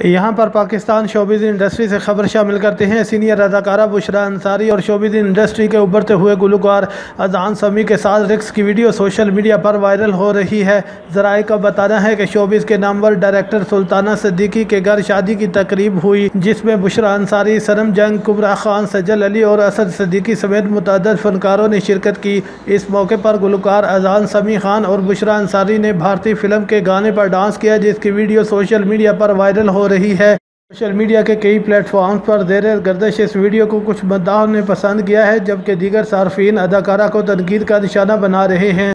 यहाँ पर Pakistan showbiz industry से खबर शामिल करते हैं। सीनियर अदाकारा बुशरा अंसारी और शोबिज़ इंडस्ट्री के उभरते हुए गुलकार अजान समी के साथ रिक्स की वीडियो सोशल मीडिया पर वायरल हो रही है। जराए का बताना है कि शोबिज़ के नामवर डायरेक्टर सुल्ताना सदीकी के घर शादी की तकरीब हुई, जिसमें बुशरा अंसारी, सरम जंग, कुबरा खान सजल अली और असद सदीकी समेत मुतद फनकारों ने शिरकत की। इस मौके पर गुलकार अजान समी खान और बुशरा अंसारी ने भारतीय फ़िल्म के गाने पर डांस किया, जिसकी वीडियो सोशल मीडिया पर वायरल हो रही है। सोशल मीडिया के कई प्लेटफॉर्म्स पर देर गर्दश इस वीडियो को कुछ मद्दाहों ने पसंद किया है, जबकि दीगर सार्फिन अदाकारा को तनकीद का निशाना बना रहे हैं।